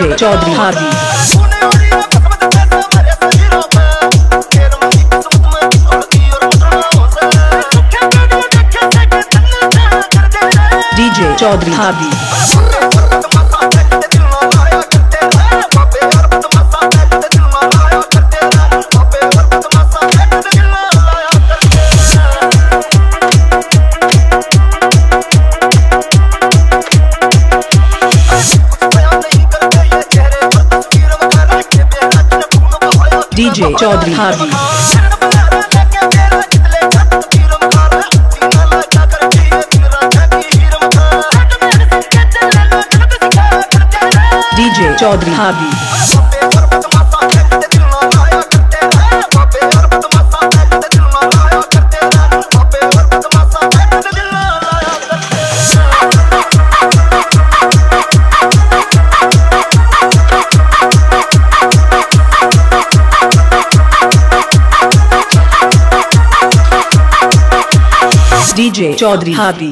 Vijay Chaudhary Hardi DJ Chaudhary Hardi DJ Chaudhary Habi DJ Chaudhary DJ Chaudhary. Habi